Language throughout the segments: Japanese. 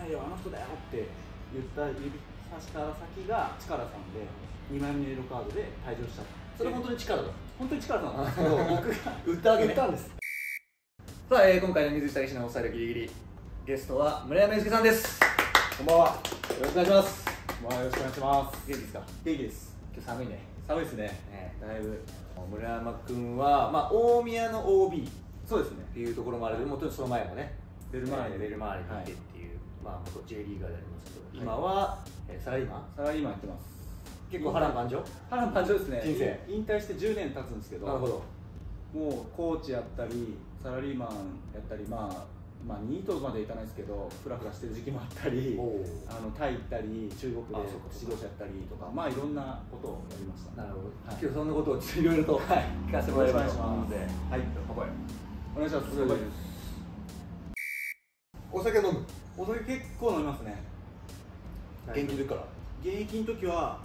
ないよあの人だよって言った指さした先がチカラさんで2枚目のイエローカードで退場しちゃったそれ本当に力だ。本当にチカラさんなんですけど僕が売ったんです。さあ、えー今回の水下騎士の抑えるギリギリゲストは村山祐介さんです。こんばんは。よろしくお願いします。まあよろしくお願いします。元気ですか？元気です。今日寒いね。寒いですね。ね。だいぶ。村山君は、まあ、大宮の OB っそうですね。ていうところもあるけどもちろんその前もね。ベルマーレえベルマーレにいてっていう、まあ元 J リーガーでありますけど、今は、えーサラリーマン。サラリーマンやってます。結構波乱万丈？波乱万丈ですね。人生。引退して10年経つんですけど。なるほど。もうコーチやったりサラリーマンやったりまあまあニートまでいかないですけどフラフラしてる時期もあったりおおあのタイ行ったり中国であそうかそうか。指導者やったりとかまあいろんなことをやりました。なるほど、はい。今日そんなことをいろいろと、聞かせてもらえればと思うのではい。お願いします。了解ですお酒飲む。お酒結構飲みますね。元気から。現役の時は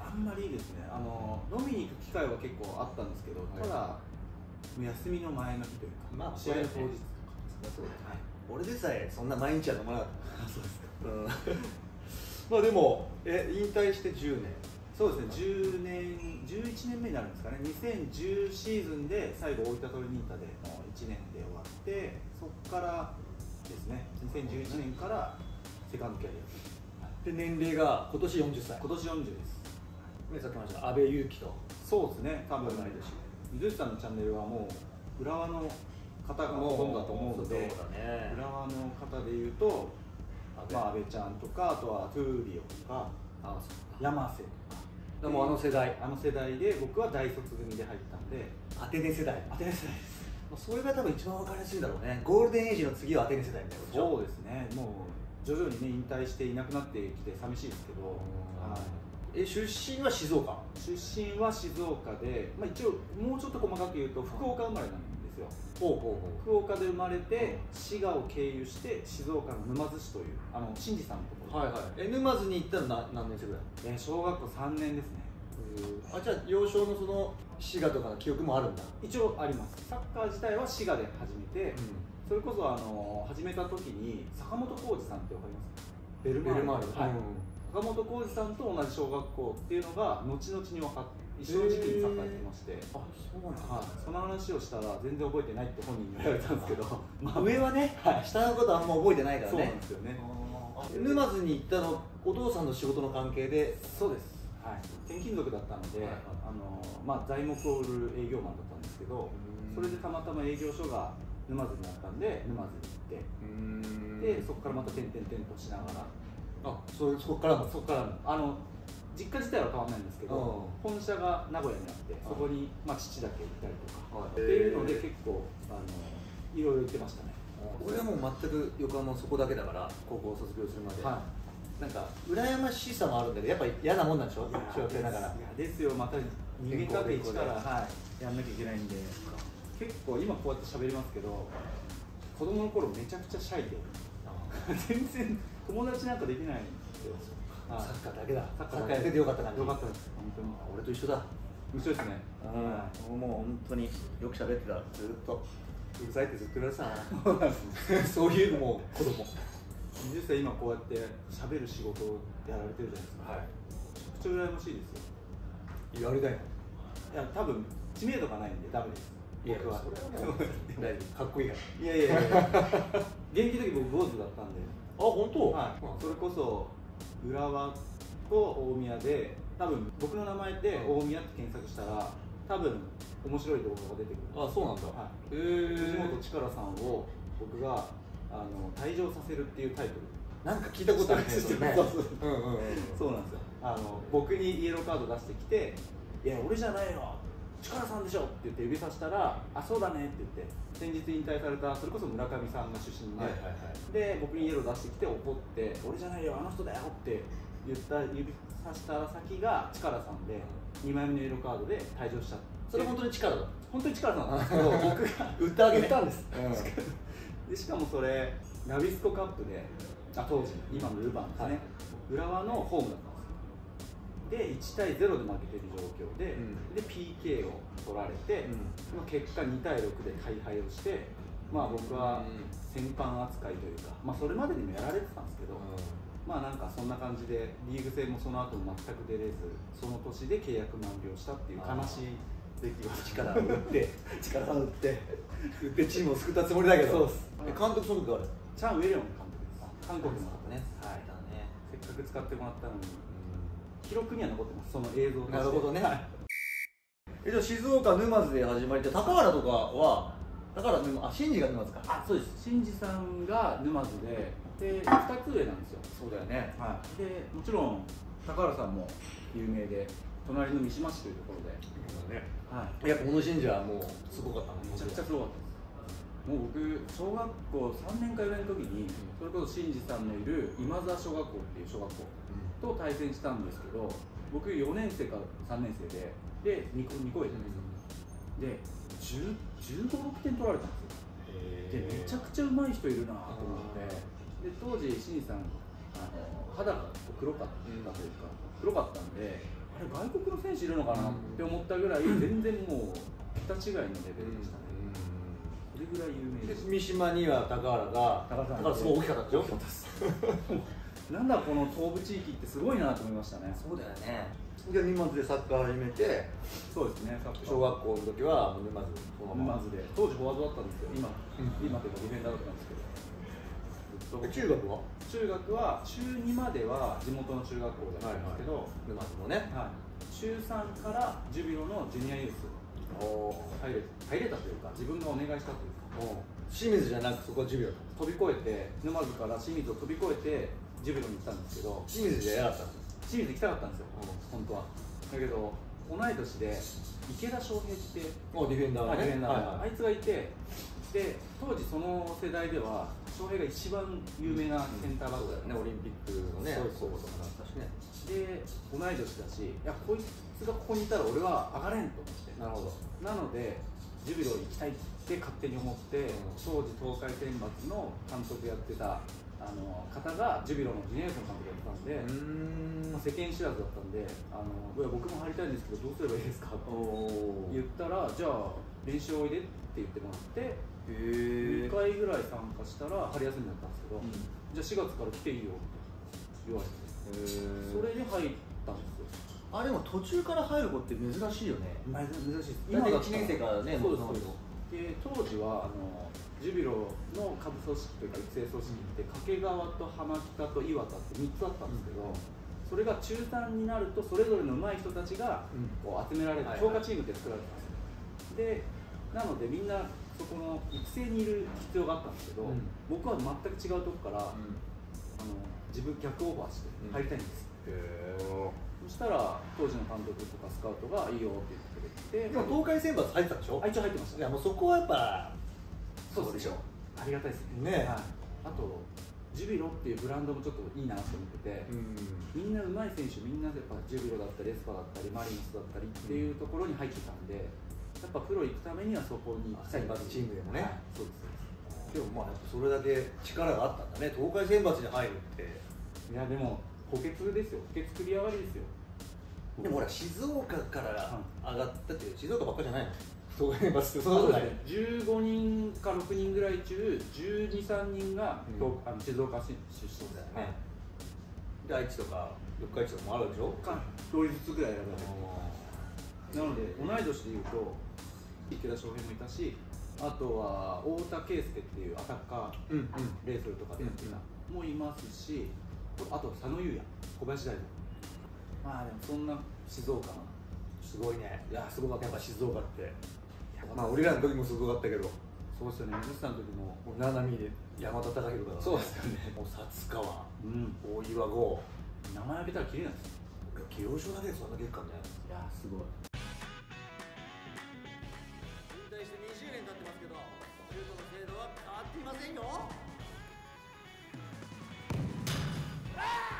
あんまりですね。あの飲みに行く機会は結構あったんですけど、はい。ただ休みの前の日というか、まあ試合の当日とか。そうだよはい。俺でさえそんな毎日は飲まなかった。あ そうですか。うん。まあでもえ引退して10年。そうですね。10年11年目になるんですかね。2010シーズンで最後大分トリニータでの1年で終わってそこからですね。2011年からセカンドキャリア。で年齢が今年40歳。今年40です。目さっきました阿部勇樹と。そうですね。多分同い年水内さんのチャンネルはもう浦和の方がほとんどだと思うのでね。浦和の方でいうと、阿部。まあ、ちゃんとかあとはトゥーリオとか山瀬とか。でもあの世代。あの世代で僕は大卒組で入ったんで。アテネ世代。当てない世代です。まあそれが多分一番分かりやすいだろうね。ゴールデンエイジの次はアテネ世代みたいなそうですね。もう徐々にね引退していなくなってきて寂しいですけど、はい。え出身は静岡？出身は静岡で、まあ、一応もうちょっと細かく言うと福岡生まれなんですよ。ほうほう福岡で生まれて滋賀を経由して静岡の沼津市というあの新次さんのところ、はいはい。え沼津に行ったのな何年生ぐらい？えー小学校3年ですねあじゃあ幼少のその滋賀とかの記憶もあるんだ。一応あります。サッカー自体は滋賀で始めて、それこそあの始めた時に坂本浩二さんってわかります？ベルマールマーレ。はい。うん。坂本浩二さんと同じ小学校っていうのが後々に分かって一緒の時期にサッカーやってまして、あそうなんはい、その話をしたら全然覚えてないって本人に言われたんですけど、まあ、上はね、はい。下のことあんま覚えてないからそうなんねですよね。沼津に行ったのお父さんの仕事の関係で。そうです、はい、転勤族だったので、はい。あのまあ、材木を売る営業マンだったんですけどそれでたまたま営業所が沼津にあったんで沼津に行って。でそこからまた転々転としながら。あそうそこから？もそこから。あの実家自体は変わらないんですけど本社が名古屋にあってそこに、まあ、父だけ行ったりとか。はい。っていうので結構あのいろいろ言ってましたね。俺はもう全く横浜そこだけだから高校卒業するまで、はなんか羨ましさもあるんだけどやっぱり嫌なもんなんでしょ？小学生ながら。いやですよ。また人間関係一から、はい、やんなきゃいけないんで。結構今こうやって喋りますけど子供の頃めちゃくちゃシャイで。全然友達なんかできないんですよ。はい。サッカーだけだ。サッカーサッカーやっててよかった感じよかったです本当に。俺と一緒だ。面白いですね。うん、もう本当によく喋ってた。ずっと。うるさいってずっと言われてたな。そうなんです。ね そういうのも子供20歳今こうやって喋る仕事をやられてるじゃないですか、はい。めちゃくちゃ羨ましいですよ。やりたいの？いや多分知名度がないんでダメです。僕は。それはもう大丈夫かっこいいから。いやいやいや現役 の時僕坊主だったんで。あ本当？はい、それこそ浦和と大宮で多分僕の名前で大宮って検索したら多分面白い動画が出てくるあそうなんだ。はい、へ藤え本力さんを僕があの退場させるっていうタイトル。なんか聞いたことあるね そうれね。そうなんですよ。あの僕にイエローカード出してきて「いや俺じゃないよ力さんでしょ」って言って指さしたら「あそうだね」って言って先日引退されたそれこそ村上さんが出身で、はいはいはい。で僕にイエロー出してきて怒って「俺じゃないよあの人だよ」って言った指さした先が力さんで2枚目のイエローカードで退場しちゃってそれ本当に力だ本当に力さんなんですけど 僕が売ったんです、うでしかもそれナビスコカップであ当時今のルヴァンですね、はい。浦和のホームだったんですよ。で1対0で負けてる状況で、うん。で PK を取られて、うん。その結果2対6で大敗をしてまあ僕は戦艦扱いというか、まあ、それまでにもやられてたんですけど、まあなんかそんな感じでリーグ戦もその後も全く出れずその年で契約満了したっていう悲しい力を打って。力を打って。打ってチームを救ったつもりだけど。そうっすえ監督その時あれ？チャン・ウェリオン監督です。韓国のね。はい。だね。せっかく使ってもらったのに。記録には残ってます。その映像なるほどね。はい。えじゃあ静岡沼津で始まりって高原とかは高原沼あ新次が沼津か。あそうです。新次さんが沼津でで2つ上なんですよ。そうだよね。はい、でもちろん高原さんも有名で隣の三島市というところで、はい、やっぱ小野伸二はもうすごかっためちゃくちゃすごかったです。もう僕小学校3年か4年の時にそれこそ新次さんのいる今沢小学校っていう小学校と対戦したんですけど僕4年生か3年生でで2個 ,2 個上じゃないですか、で1 5 6点取られたんですよ。でめちゃくちゃ上手い人いるなと思って。で当時新さんあの肌が黒かったというか、黒かったんで外国の選手いるのかなって思ったぐらい全然もう桁違いのレベルでしたね、それぐらい有名で三島には高原が高原さん。高原すごい大きかったでしょなんだこの東部地域ってすごいなと思いましたね。そうだよね。で沼津でサッカー始めてそうですね小学校の時は沼津沼津で。当時フォワードだったんですよ今、うん。今というかディフェンダーだったんですけどと中学は？中学は中2までは地元の中学校だったんですけど、沼津もね。はい、中3からジュビロのジュニアユースお入れ入れたというか自分がお願いしたというか。お清水じゃなくそこはジュビロ飛び越えて沼津から清水を飛び越えてジュビロに行ったんですけど清水じゃなかったんです清水行きたかったんですよ、本当は。だけど同い年で池田翔平っておディフェンダーね。ディフェンダーはいはい。あいつがいてで当時その世代では翔平が一番有名なセンターバックだよね、ねオリンピックのねそうとかだったしね。で同い年だしいやこいつがここにいたら俺は上がれんと思って。なるほど。なのでジュビロ行きたいって勝手に思って、うん当時東海選抜の監督やってたあの方がジュビロのジュニアユースの監督やってたんで、ん。まあ世間知らずだったんであのいや僕も入りたいんですけどどうすればいいですかってお言ったらじゃあ練習おいでって言ってもらってへ2え回ぐらい参加したら春休みだったんですけど、じゃあ4月から来ていいよって言われて。それで入ったんですよ。あでも途中から入る子って珍しいよね。珍しいです。だってだった1年生からねそうですです。で当時はあのジュビロの下部組織というか育成組織って掛川と浜北と岩田って3つあったんですけど、それが中3になるとそれぞれの上手い人たちがうん。こう集められるはいはい強化チームって作られてたんですよ。でなのでみんなそこの育成にいる必要があったんですけど、うん。僕は全く違うとこから、あの自分逆オファーしてうん。入りたいんです、へそしたら当時の監督とかスカウトがいいよって言ってくれて。でも東海選抜入ってたでしょ？あ一応入ってました。いやもうそこはやっぱそうでしょ。ありがたいですね。ねはい、あとジュビロっていうブランドもちょっといいなと思ってて、うん。みんな上手い選手みんなやっぱジュビロだったりエスパだったりマリノスだったりっていうところに入ってたんでやっぱプロ行くためにはそこに選抜チームでもね。はい。そうですでもまあやっぱそれだけ力があったんだね。東海選抜に入るって。いやでも補欠ですよ。補欠繰り上がりですよ。でもほら静岡から上がったって静岡ばっかじゃないの？東海選抜ってそうことない？ですね15人か6人ぐらい中1 2 3人が、うん。東あの静岡市出身。だよね。で愛知とか四日市とかもあるでしょ？か1人ずつぐらい選ばれてなので同い年でいうと池田翔平もいたしあとは太田圭介っていうアタッカーうんうん。レースルとかでやってたもいますしあと佐野優也小林大吾。まあでもそんな静岡の。すごいね。いやすごかった。やっぱ静岡って。やまあ俺らの時もすごかったけど。そうですよね。水下の時も七海で山田孝弘だから、そうですよね。もう薩川うん。大岩剛名前挙げたらきりなんですよ。だけでそんな結果ねいやすごいきませんよ。ああ